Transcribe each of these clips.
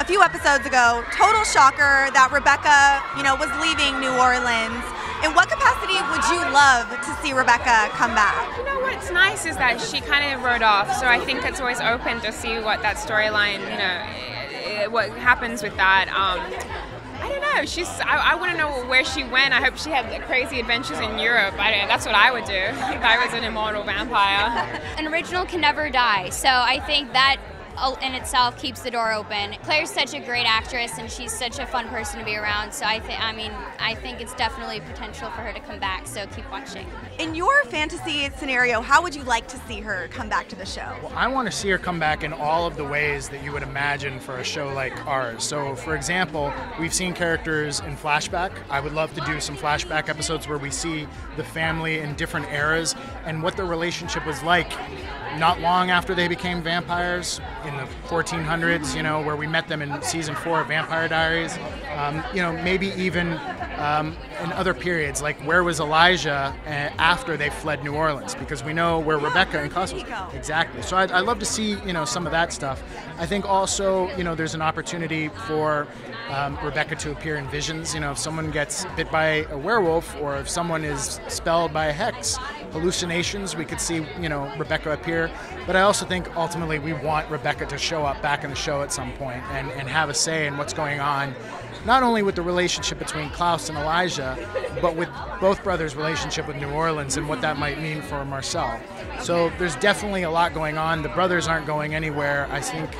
A few episodes ago, total shocker that Rebekah, you know, was leaving New Orleans. In what capacity would you love to see Rebekah come back? You know what's nice is that she kind of rode off, so I think it's always open to see what that storyline, you know, eh, what happens with that. Um, I don't know. She's. I, I want to know where she went. I hope she had crazy adventures in Europe. I, that's what I would do if I was an immortal vampire. An original can never die, so I think that in itself keeps the door open. Claire's such a great actress and she's such a fun person to be around. So I think, I mean, I think it's definitely potential for her to come back. So keep watching. In your fantasy scenario, how would you like to see her come back to the show? Well, I want to see her come back in all of the ways that you would imagine for a show like ours. So, for example, we've seen characters in flashback. I would love to do some flashback episodes where we see the family in different eras and what their relationship was like not long after they became vampires in the 1400s, you know, where we met them in season four of Vampire Diaries. Um, you know, maybe even um, in other periods, like where was Elijah uh, after they fled New Orleans? Because we know where yeah, Rebekah and Klaus exactly. So I'd, I'd love to see you know some of that stuff. I think also you know there's an opportunity for um, Rebekah to appear in visions. You know, if someone gets bit by a werewolf or if someone is spelled by a hex, hallucinations, we could see you know Rebekah appear. But I also think ultimately we want Rebekah to show up back in the show at some point and, and have a say in what's going on not only with the relationship between Klaus and Elijah, Uh, but with both brothers' relationship with New Orleans and what that might mean for Marcel. So there's definitely a lot going on. The brothers aren't going anywhere. I think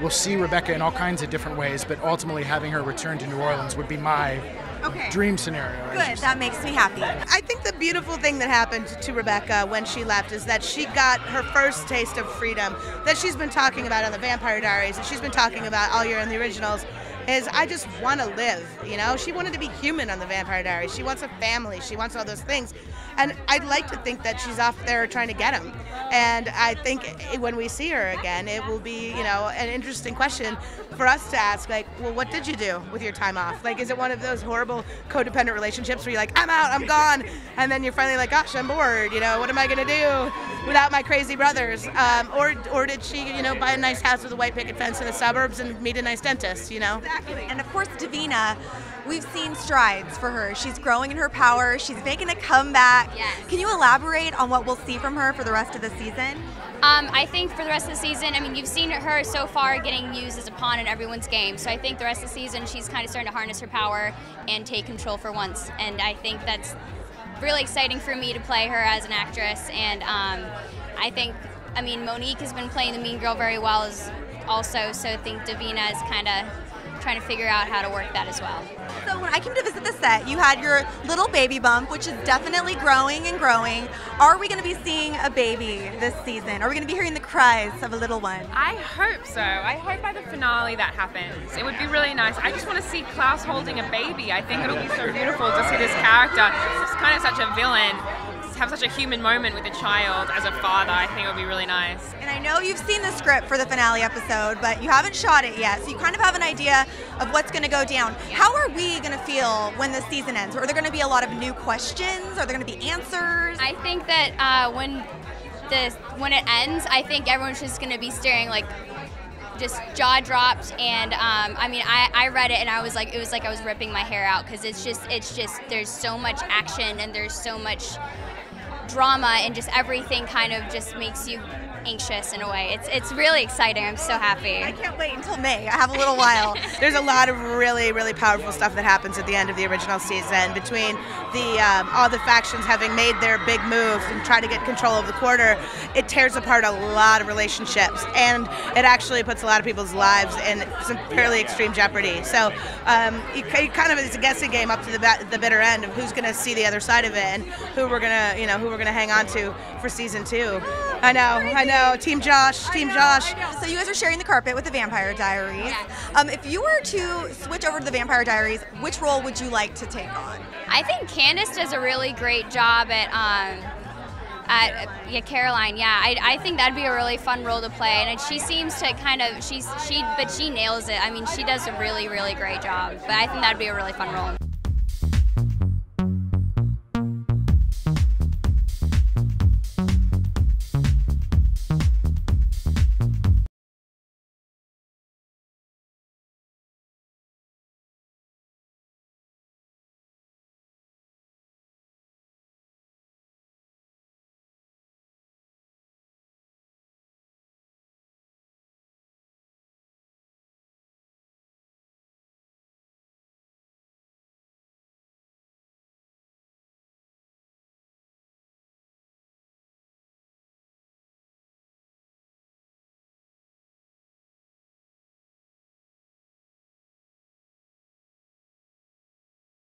we'll see Rebekah in all kinds of different ways, but ultimately having her return to New Orleans would be my okay. dream scenario. Good, that makes me happy. I think the beautiful thing that happened to Rebekah when she left is that she got her first taste of freedom that she's been talking about on the Vampire Diaries, that she's been talking about all year in the originals is I just want to live. You know, she wanted to be human on the Vampire Diaries. She wants a family. She wants all those things, and I'd like to think that she's off there trying to get them. And I think when we see her again, it will be you know an interesting question for us to ask. Like, well, what did you do with your time off? Like, is it one of those horrible codependent relationships where you're like, I'm out, I'm gone, and then you're finally like, gosh, I'm bored. You know, what am I gonna do without my crazy brothers? Um, or or did she you know buy a nice house with a white picket fence in the suburbs and meet a nice dentist? You know. Exactly. And of course, Davina, we've seen strides for her. She's growing in her power. She's making a comeback. Yes. Can you elaborate on what we'll see from her for the rest of the season? Um, I think for the rest of the season, I mean, you've seen her so far getting used as a pawn in everyone's game. So I think the rest of the season, she's kind of starting to harness her power and take control for once. And I think that's really exciting for me to play her as an actress. And um, I think, I mean, Monique has been playing the mean girl very well as also. So I think Davina is kind of trying to figure out how to work that as well. So when I came to visit the set, you had your little baby bump, which is definitely growing and growing. Are we going to be seeing a baby this season? Are we going to be hearing the cries of a little one? I hope so. I hope by the finale that happens. It would be really nice. I just want to see Klaus holding a baby. I think it'll be so beautiful to see this character. It's kind of such a villain have such a human moment with a child as a father, I think it would be really nice. And I know you've seen the script for the finale episode, but you haven't shot it yet, so you kind of have an idea of what's going to go down. How are we going to feel when the season ends? Are there going to be a lot of new questions? Are there going to be answers? I think that uh, when the when it ends, I think everyone's just going to be staring like just jaw dropped and um, i mean I, I read it and i was like it was like i was ripping my hair out because it's just it's just there's so much action and there's so much drama and just everything kind of just makes you anxious in a way. It's it's really exciting. I'm so happy. I can't wait until May. I have a little while. There's a lot of really really powerful stuff that happens at the end of the original season between the um, all the factions having made their big moves and try to get control of the quarter. It tears apart a lot of relationships and it actually puts a lot of people's lives in some fairly extreme jeopardy. So um, you, you kind of it's a guessing game up to the the bitter end of who's going to see the other side of it and who we're gonna you know who we're gonna hang on to for season two. I know, I know know, Team Josh, Team know, Josh. So you guys are sharing the carpet with the Vampire Diaries. Yes. Um, if you were to switch over to the Vampire Diaries, which role would you like to take on? I think Candice does a really great job at. Um, at, yeah, Caroline. Yeah, I, I think that'd be a really fun role to play, and she seems to kind of she's she, but she nails it. I mean, she does a really really great job. But I think that'd be a really fun role.